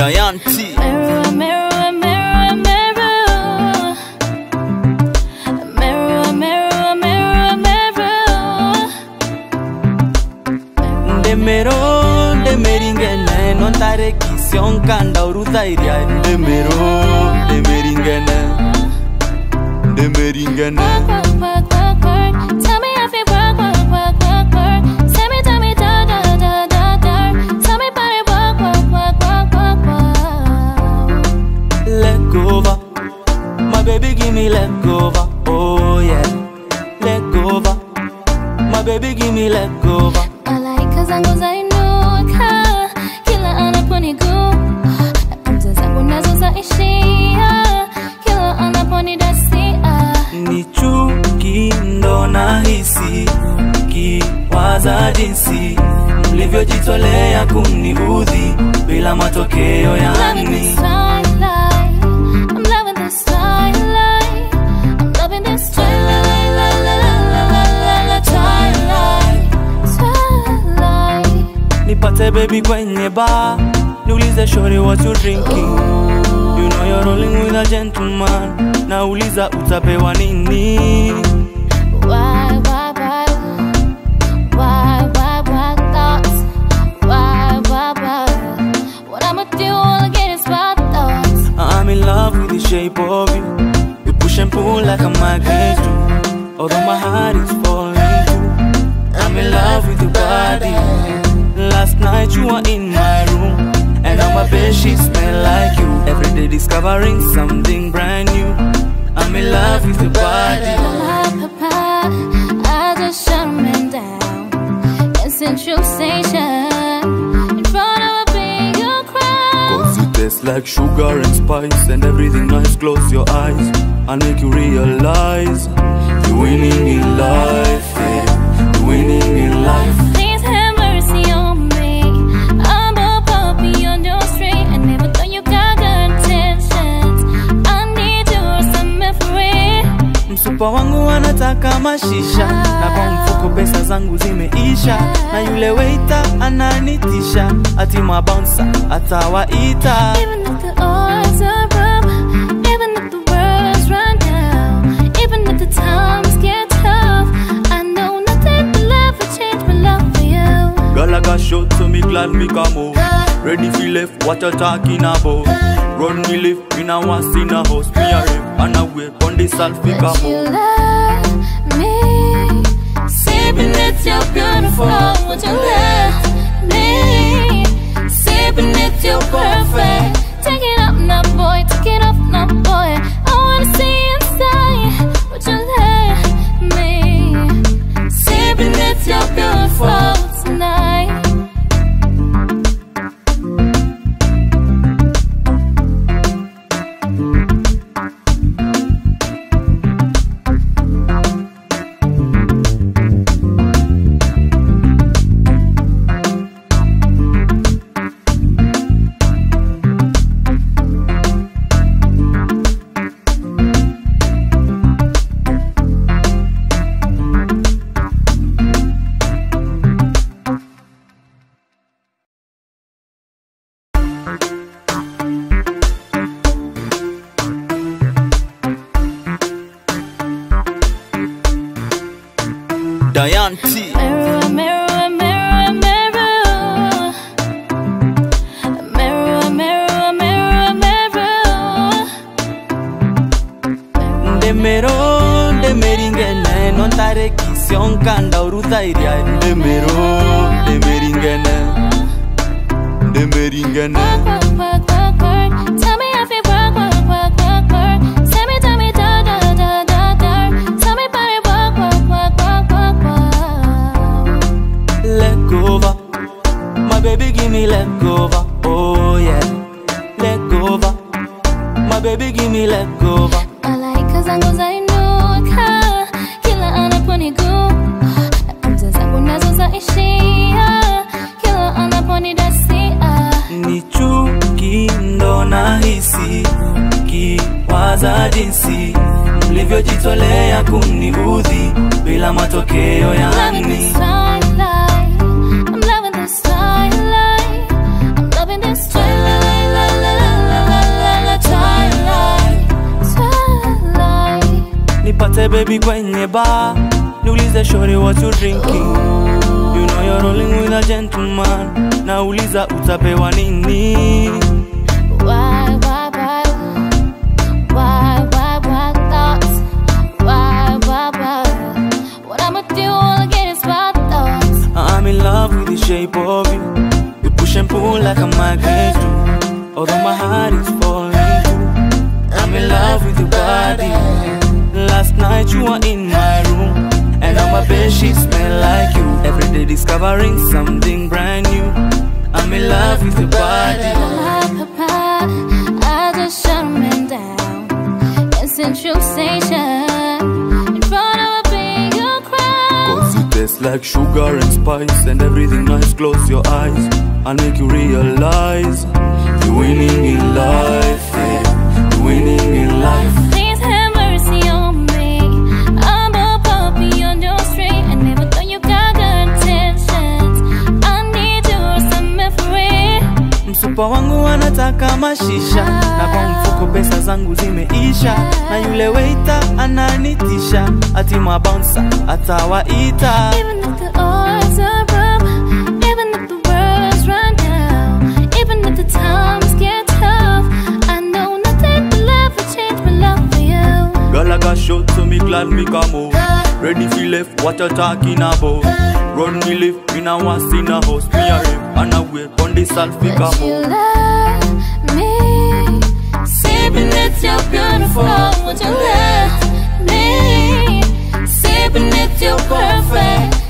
Diane T. Mirror, mirror, mirror, mirror. Mirror, mirror, mirror, mirror. Ndemero, ndemeringene, non tare kision kanda uruta iria. Ndemero, ndemeringene, my baby give me let go over. Oh yeah, let go over, my baby give me let go. Malaika zangu zainuka, kila anaponigu pumzi zangu nazo zaishia, kila anaponidasia. ni chuki ndo nahisi kiwaza jinsi. Mlivyojitolea kuniudhi bila matokeo yani baby kwenye bar niulize shori what you drinking you know you're rolling with a gentleman nauliza utapewa nini Why, why, why? Why, why, why thoughts? Why, why, why? What I'ma do all again is wild thoughts. I'm in love with the shape of you you push and pull like a magnet although my heart is falling I'm in love with your body night you are in my room. And now my bed sheets smell like you. Every day discovering something brand new. I'm in love with your body. I just shut man down Central Station in front of a bigger crowd. Cause you taste like sugar and spice. And everything nice, close your eyes. I'll make you realize You're winning in life, yeah. You're winning in life wangu anataka mashisha Na kwa mfuko pesa zangu zimeisha Na yule waiter ananitisha Ati mabouncer atawaita Even if the odds are rough, even if the world's run down, even if the times get tough, I know nothing but love will change my love for you. Girl, I got shot, so me glad me come out. Ah. Ready for left, what you talking about? Ah. Run me lift, me now want see a house. Me a rip, and I wait on the selfie But you love me, sipping it, you're beautiful. Would you let me, it, you're perfect. ere kision kanda urutaira ndemero ndemeringene ndemeringene Baby, give me let go, oh yeah, let go, my baby, give me let oh go. I like cause I know I can. ni chuki nahisi. Kiwaza jinsi. Mlivyojitolea kuniudhi bila matokeo ya nipate bebi kwenye baa bar niulize shore what you drinking you know you're rolling with a gentleman nauliza utapewa nini Why, why, why? Why, why, why thoughts? Why, why, why? What I'ma do all against my thoughts? I'm in love with the shape of you. You push and pull like a magnet do. Although my heart is falling too. I'm in love with your body. Last night you were in my room. And now my bed sheets smell like you. Every day discovering something brand new. I'm in love with your body. I just shut man down. In Central Station, in front of a bigger crowd. Cause you taste like sugar and spice and everything nice. Close your eyes and make you realize you're winning in life. Yeah. You're winning in life. anataka mashisha, na kwa mfuko pesa zangu zimeisha, na yule weita ananitisha, ati mabouncer atawaita. Girl, I shot, so me glad me come home. Ready for left, what you talking about? Run me lift, me now want in a house, me a rip and a wait on the selfie But come you love me, sipping it's your beautiful. Would you let me, sipping it's your perfect?